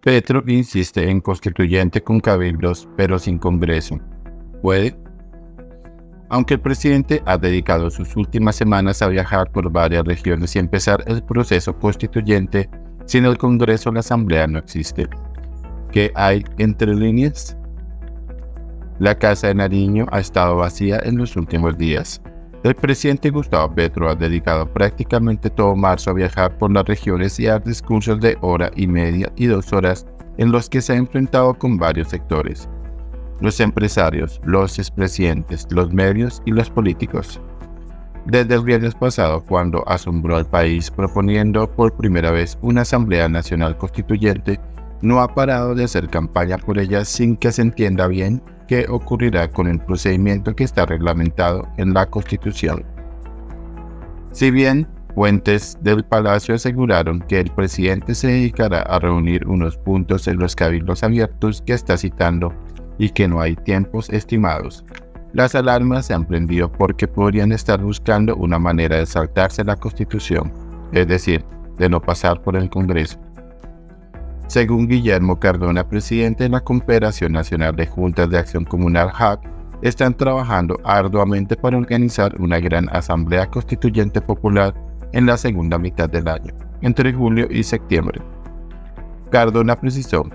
Petro insiste en constituyente con cabildos, pero sin Congreso. ¿Puede? Aunque el presidente ha dedicado sus últimas semanas a viajar por varias regiones y empezar el proceso constituyente, sin el Congreso la Asamblea no existe. ¿Qué hay entre líneas? La Casa de Nariño ha estado vacía en los últimos días. El presidente Gustavo Petro ha dedicado prácticamente todo marzo a viajar por las regiones y a dar discursos de hora y media y dos horas en los que se ha enfrentado con varios sectores. Los empresarios, los expresidentes, los medios y los políticos. Desde el viernes pasado, cuando asombró al país proponiendo por primera vez una Asamblea Nacional Constituyente, no ha parado de hacer campaña por ella sin que se entienda bien qué ocurrirá con el procedimiento que está reglamentado en la Constitución. Si bien fuentes del Palacio aseguraron que el presidente se dedicará a reunir unos puntos en los cabildos abiertos que está citando y que no hay tiempos estimados, las alarmas se han prendido porque podrían estar buscando una manera de saltarse la Constitución, es decir, de no pasar por el Congreso. Según Guillermo Cardona, presidente de la Confederación Nacional de Juntas de Acción Comunal HAC, están trabajando arduamente para organizar una gran asamblea constituyente popular en la segunda mitad del año, entre julio y septiembre. Cardona precisó,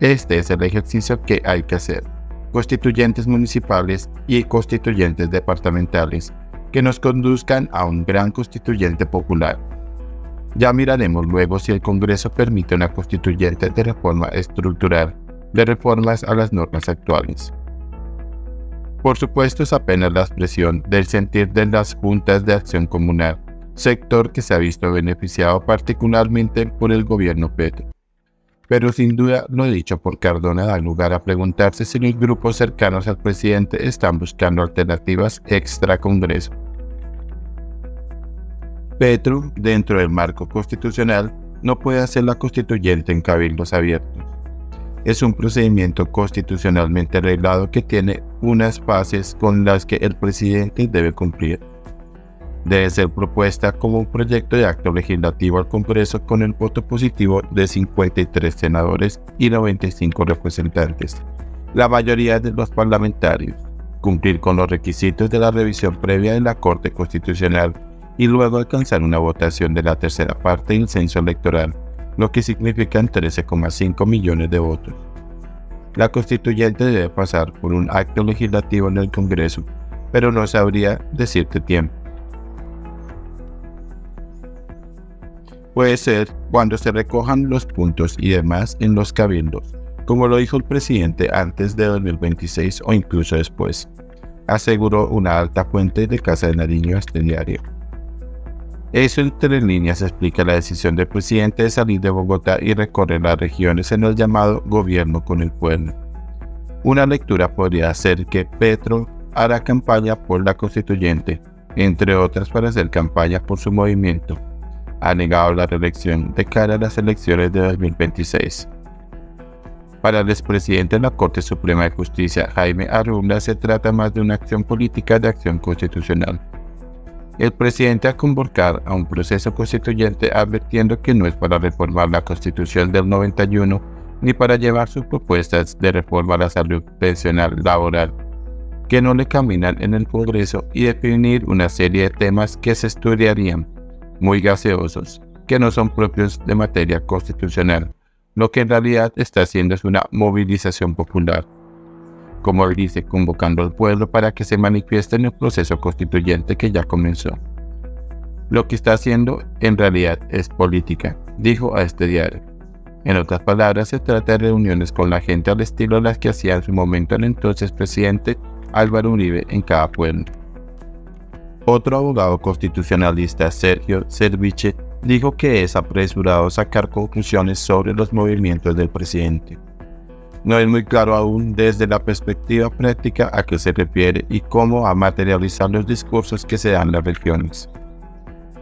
este es el ejercicio que hay que hacer, constituyentes municipales y constituyentes departamentales, que nos conduzcan a un gran constituyente popular ya miraremos luego si el Congreso permite una constituyente de reforma estructural, de reformas a las normas actuales. Por supuesto es apenas la expresión del sentir de las juntas de acción comunal, sector que se ha visto beneficiado particularmente por el gobierno Petro. Pero sin duda lo dicho por Cardona da lugar a preguntarse si los grupos cercanos al presidente están buscando alternativas extra Congreso. Petro, dentro del marco constitucional, no puede hacer la constituyente en cabildos abiertos. Es un procedimiento constitucionalmente arreglado que tiene unas fases con las que el presidente debe cumplir. Debe ser propuesta como un proyecto de acto legislativo al Congreso con el voto positivo de 53 senadores y 95 representantes, la mayoría de los parlamentarios, cumplir con los requisitos de la revisión previa de la Corte Constitucional y luego alcanzar una votación de la tercera parte del censo electoral, lo que significa 13,5 millones de votos. La constituyente debe pasar por un acto legislativo en el Congreso, pero no sabría decirte tiempo. Puede ser cuando se recojan los puntos y demás en los cabildos, como lo dijo el presidente antes de 2026 o incluso después, aseguró una alta fuente de Casa de Nariño este diario. Eso entre líneas explica la decisión del presidente de salir de Bogotá y recorrer las regiones en el llamado gobierno con el pueblo. Una lectura podría ser que Petro hará campaña por la constituyente, entre otras para hacer campaña por su movimiento. Ha negado la reelección de cara a las elecciones de 2026. Para el expresidente de la Corte Suprema de Justicia, Jaime Arrunda, se trata más de una acción política de acción constitucional el presidente a convocar a un proceso constituyente advirtiendo que no es para reformar la constitución del 91 ni para llevar sus propuestas de reforma a la salud pensional laboral, que no le caminan en el Congreso y definir una serie de temas que se estudiarían, muy gaseosos, que no son propios de materia constitucional. Lo que en realidad está haciendo es una movilización popular como dice, convocando al pueblo para que se manifieste en el proceso constituyente que ya comenzó. Lo que está haciendo en realidad es política, dijo a este diario. En otras palabras, se trata de reuniones con la gente al estilo de las que hacía en su momento el entonces presidente Álvaro Uribe en cada pueblo. Otro abogado constitucionalista, Sergio Serviche, dijo que es apresurado sacar conclusiones sobre los movimientos del presidente. No es muy claro aún desde la perspectiva práctica a qué se refiere y cómo a materializar los discursos que se dan las regiones.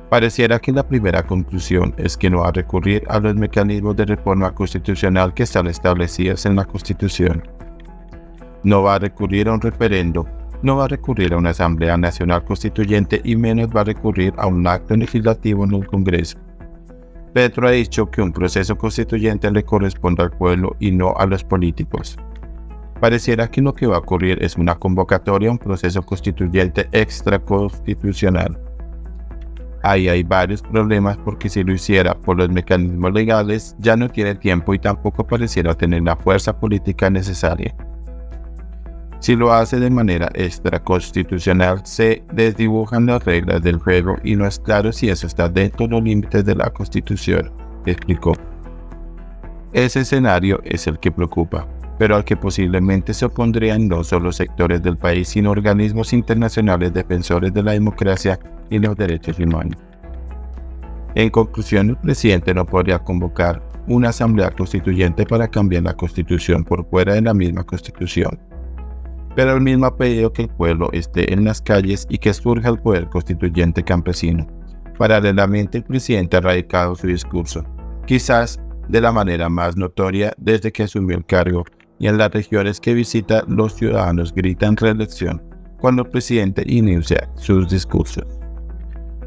Pareciera que la primera conclusión es que no va a recurrir a los mecanismos de reforma constitucional que están establecidos en la Constitución. No va a recurrir a un referendo, no va a recurrir a una Asamblea Nacional Constituyente y menos va a recurrir a un acto legislativo en el Congreso. Petro ha dicho que un proceso constituyente le corresponde al pueblo y no a los políticos. Pareciera que lo que va a ocurrir es una convocatoria a un proceso constituyente extraconstitucional. Ahí hay varios problemas porque si lo hiciera por los mecanismos legales ya no tiene tiempo y tampoco pareciera tener la fuerza política necesaria. Si lo hace de manera extraconstitucional, se desdibujan las reglas del juego y no es claro si eso está dentro de los límites de la Constitución, explicó. Ese escenario es el que preocupa, pero al que posiblemente se opondrían no solo sectores del país, sino organismos internacionales defensores de la democracia y los derechos humanos. En conclusión, el presidente no podría convocar una asamblea constituyente para cambiar la constitución por fuera de la misma constitución pero el mismo ha pedido que el pueblo esté en las calles y que surja el poder constituyente campesino. Paralelamente, el presidente ha radicado su discurso, quizás de la manera más notoria desde que asumió el cargo, y en las regiones que visita los ciudadanos gritan reelección cuando el presidente inicia sus discursos.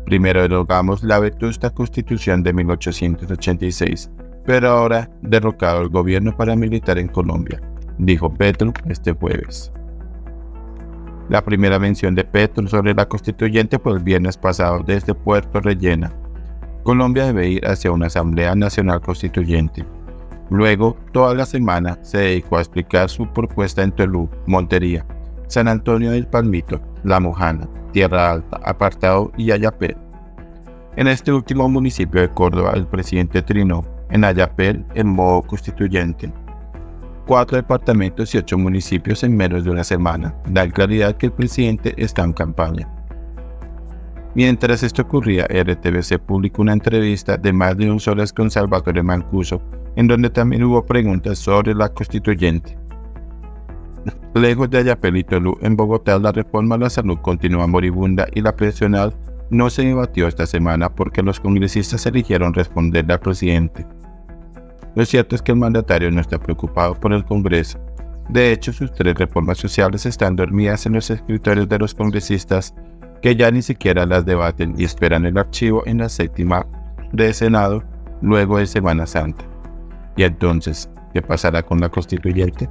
Primero derogamos la vetusta constitución de 1886, pero ahora derrocado el gobierno paramilitar en Colombia, dijo Petro este jueves. La primera mención de Petro sobre la constituyente fue el viernes pasado desde Puerto Rellena. Colombia debe ir hacia una Asamblea Nacional Constituyente. Luego, toda la semana se dedicó a explicar su propuesta en Tolú, Montería, San Antonio del Palmito, La Mojana, Tierra Alta, Apartado y Ayapel. En este último municipio de Córdoba, el presidente trinó en Ayapel en modo constituyente cuatro departamentos y ocho municipios en menos de una semana. Da claridad que el presidente está en campaña. Mientras esto ocurría, RTBC publicó una entrevista de más de un horas con Salvatore Mancuso, en donde también hubo preguntas sobre la constituyente. Lejos de Ayapel y Tolú, en Bogotá, la reforma a la salud continúa moribunda y la pensional no se debatió esta semana porque los congresistas eligieron responderle al presidente. Lo cierto es que el mandatario no está preocupado por el Congreso. De hecho, sus tres reformas sociales están dormidas en los escritorios de los congresistas que ya ni siquiera las debaten y esperan el archivo en la séptima de Senado luego de Semana Santa. Y entonces, ¿qué pasará con la constituyente?